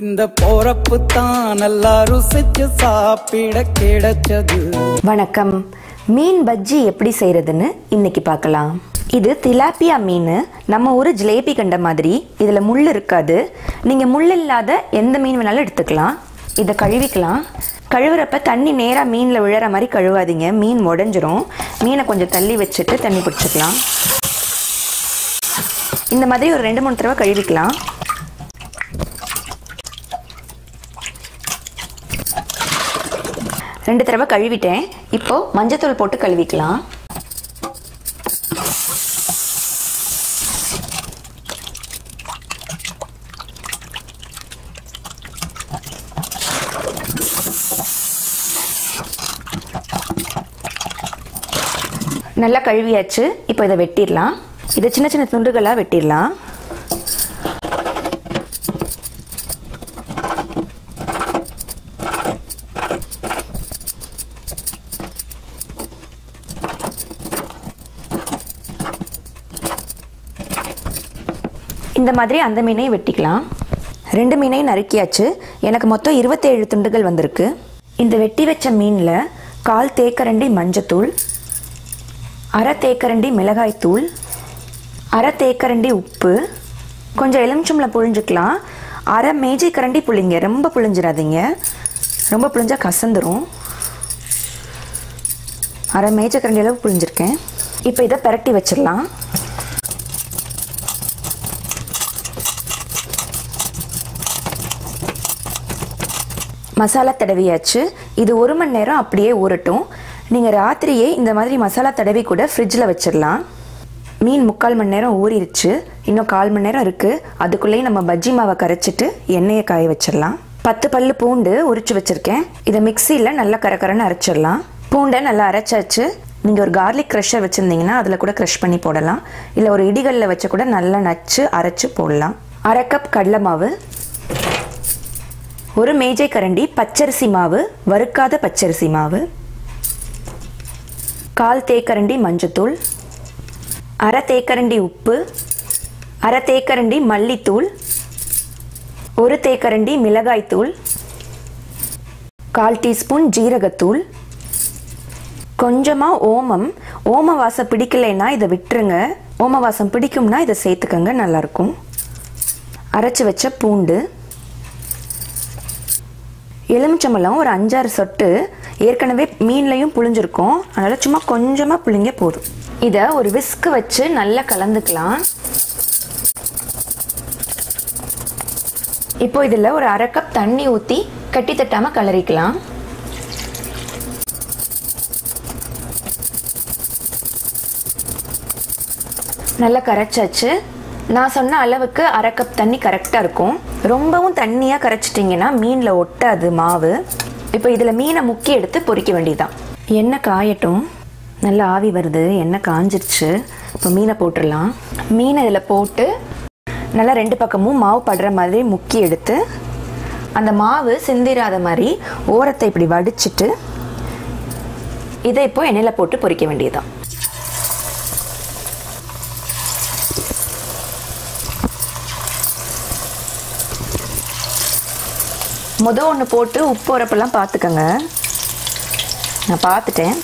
இந்த போறப்பு தான் நல்லா ருசிச்சு சாப்பிட கிடைச்சது. வணக்கம். மீன் பஜ்ஜி எப்படி செய்யறதுன்னு இன்னைக்கு பார்க்கலாம். இது திலாப்பியா மீன். நம்ம ஒரு ஜிலேபி கண்ட மாதிரி. இதில் முள் இருக்காது. நீங்கள் முள் இல்லாத எந்த மீன் வேணாலும் எடுத்துக்கலாம். இதை கழுவிக்கலாம். கழுவுறப்ப தண்ணி நேராக மீனில் விழற மாதிரி கழுவாதீங்க. மீன் உடஞ்சிரும். மீனை கொஞ்சம் தள்ளி வச்சுட்டு தண்ணி பிடிச்சிக்கலாம். இந்த மாதிரி ஒரு ரெண்டு மூணு தடவை கழுவிக்கலாம். ரெண்டு தடவை கழுவிட்டேன். இப்போ மஞ்சத்தூள் போட்டு கழுவிக்கலாம். நல்லா கழுவியாச்சு. இப்போ இதை வெட்டிடலாம். இதை சின்ன சின்ன துண்டுகளாக வெட்டிடலாம். இந்த மாதிரி அந்த மீனையும் வெட்டிக்கலாம். ரெண்டு மீனையும் நறுக்கியாச்சு. எனக்கு மொத்தம் இருபத்தேழு துண்டுகள் வந்திருக்கு. இந்த வெட்டி வச்ச மீனில் கால் தேக்கரண்டி மஞ்சத்தூள் அரை தேக்கரண்டி மிளகாய்த்தூள் அரை தேக்கரண்டி உப்பு கொஞ்சம் எலுமிச்சம்பளம் புழிஞ்சுக்கலாம். அரை மேஜை கரண்டி புளிங்க ரொம்ப புளிஞ்சிடாதீங்க ரொம்ப புளிஞ்சா கசந்துரும். அரை மேஜை கரண்டி அளவு புளிஞ்சிருக்கேன் இப்போ இதை பிரட்டி வச்சிடலாம். மசாலா தடவியாச்சு. இது ஒரு மணி நேரம் அப்படியே ஊறட்டும். நீங்கள் ராத்திரியே இந்த மாதிரி மசாலா தடவி கூட ஃப்ரிட்ஜில் வச்சிடலாம். மீன் முக்கால் மணி நேரம் ஊறிடுச்சு. இன்னும் கால் மணி நேரம் இருக்குது அதுக்குள்ளேயும் நம்ம பஜ்ஜி மாவை கரைச்சிட்டு எண்ணெயை காய வச்சிடலாம். பத்து பல்லு பூண்டு உரிச்சு வச்சுருக்கேன். இதை மிக்சியில் நல்லா கரகரன்னு அரைச்சிடலாம். பூண்டை நல்லா அரைச்சாச்சு. நீங்கள் ஒரு கார்லிக் க்ரஷர் வச்சுருந்தீங்கன்னா அதில் கூட க்ரஷ் பண்ணி போடலாம். இல்லை ஒரு இடிகளில் வச்சு கூட நல்லா நச்சு அரைச்சி போடலாம். அரை கப் கடலை மாவு ஒரு மேஜை கரண்டி பச்சரிசி மாவு வறுக்காத பச்சரிசி மாவு. கால் தேக்கரண்டி மஞ்சத்தூள். அரை தேக்கரண்டி உப்பு. அரை தேக்கரண்டி மல்லித்தூள். ஒரு தேக்கரண்டி மிளகாய்த்தூள். கால் டீஸ்பூன் ஜீரகத்தூள். கொஞ்சமாக ஓமம். ஓம வாசம் பிடிக்கலைன்னா இதை விட்டுருங்க. ஓம வாசம் பிடிக்கும்னா இதை சேர்த்துக்கங்க நல்லாயிருக்கும். அரைச்சி வச்ச பூண்டு. எலுமிச்சம்பழம் ஒரு அஞ்சாறு சொட்டு. ஏற்கனவே மீன்லையும் புழிஞ்சிருக்கும். அதனால் சும்மா கொஞ்சமாக புளிங்க போதும். இதை ஒரு விஸ்க் வச்சு நல்லா கலந்துக்கலாம். இப்போ இதில் ஒரு அரை கப் தண்ணி ஊற்றி கட்டி தட்டாமல் கலரிக்கலாம். நல்லா கரைச்சாச்சு. நான் சொன்ன அளவுக்கு அரை கப் தண்ணி கரெக்டாக இருக்கும். ரொம்பவும் தண்ணியாக கரைச்சிட்டிங்கன்னா மீனில் ஒட்டாது மாவு. இப்போ இதில் மீனை முக்கி எடுத்து பொறிக்க வேண்டியதுதான். எண்ணெய் காயட்டும். நல்லா ஆவி வருது எண்ணெய் காஞ்சிருச்சு. இப்போ மீனை போட்டுடலாம். மீனை இதில் போட்டு நல்லா ரெண்டு பக்கமும் மாவு படுற மாதிரி முக்கி எடுத்து அந்த மாவு சிந்திராத மாதிரி ஓரத்தை இப்படி வடிச்சிட்டு இதை இப்போ எண்ணெயில் போட்டு பொறிக்க வேண்டியதுதான். முத ஒன்று போட்டு உப்பு வரப்பெல்லாம் பார்த்துக்கோங்க நான் பார்த்துட்டேன்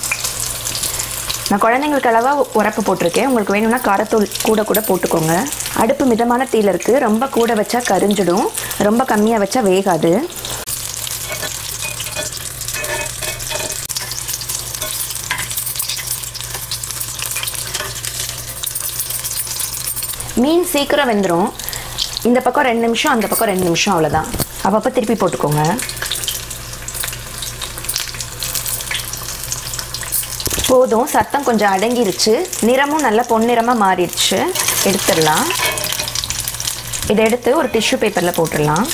நான் குழந்தைங்களுக்கு அளவாக உரப்பு போட்டிருக்கேன். உங்களுக்கு வேணும்னா காரத்தூள் கூட கூட போட்டுக்கோங்க. அடுப்பு மிதமான தீயில் இருக்குது ரொம்ப கூட வச்சா கரிஞ்சிடும். ரொம்ப கம்மியாக வச்சா வேகாது. மீன் சீக்கிரம் வெந்துடும் இந்த பக்கம் ரெண்டு நிமிஷம் அந்த பக்கம் ரெண்டு நிமிஷம் அவ்வளோதான் அப்பப்போ திருப்பி போட்டுக்கோங்க. போதும் சத்தம் கொஞ்சம் அடங்கிருச்சு. நிறமும் நல்லா பொன்னிறமாக மாறிடுச்சு. எடுத்துடலாம். இதை எடுத்து ஒரு டிஷ்யூ பேப்பரில் போட்டுடலாம்.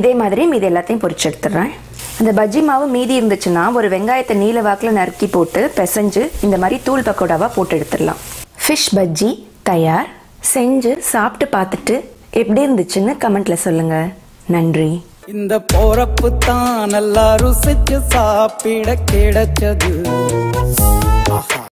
இதே மாதிரி மீதி எல்லாத்தையும் பொரிச்சு எடுத்துடுறேன். இந்த பஜ்ஜி மாவு மீதி இருந்துச்சுன்னா ஒரு வெங்காயத்தை நீல வாக்கில் நறுக்கி போட்டு பிசைஞ்சு இந்த மாதிரி தூள் பக்கோடாவாக போட்டு எடுத்துடலாம். ஃபிஷ் பஜ்ஜி தயார். செஞ்சு சாப்பிட்டு பார்த்துட்டு எப்படி இருந்துச்சுன்னு கமெண்ட்ல சொல்லுங்கள் நன்றி. இந்த போறப்பு தான் நல்லா ருசிச்சு சாப்பிட கிடைச்சது.